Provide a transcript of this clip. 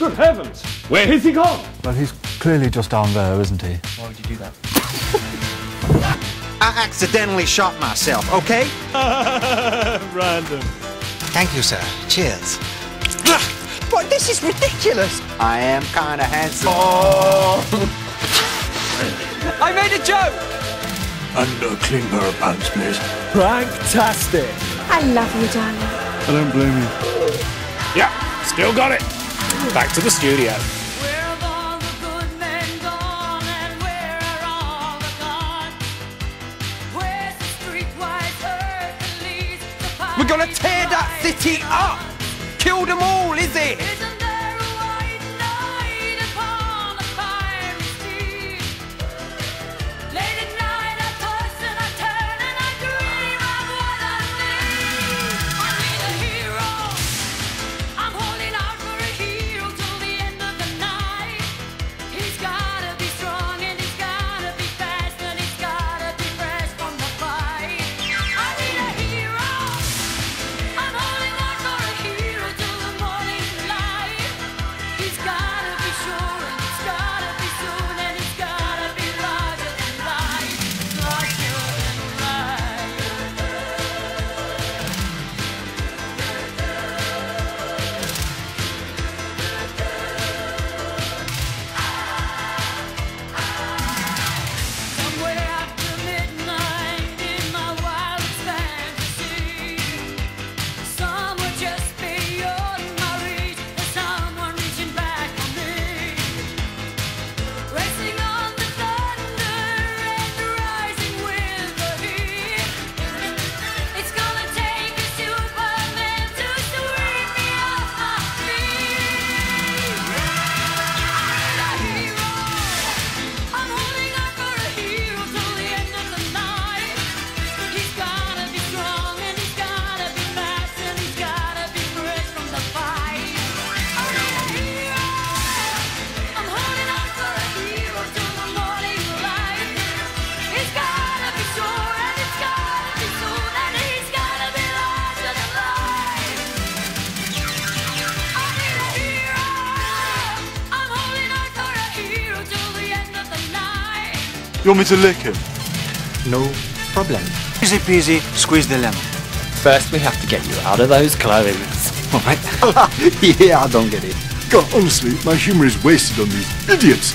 Good heavens! Where has he gone? Well, he's clearly just down there, isn't he? Why would you do that? I accidentally shot myself, okay? Random. Thank you, sir. Cheers. Ah, but this is ridiculous! I am kinda handsome. Oh. I made a joke! And a clean pair of pants, please. Fantastic. I love you, darling. I don't blame you. Yeah, still got it. Back to the studio. Where have all the good men gone and where are all the gone? Where's the streetwise Hercules? The We're gonna tear that city up! Kill them all, is it? You want me to lick him? No problem. Easy peasy, squeeze the lemon. First, we have to get you out of those clothes. Alright? yeah, I don't get it. God, honestly, my humour is wasted on these idiots.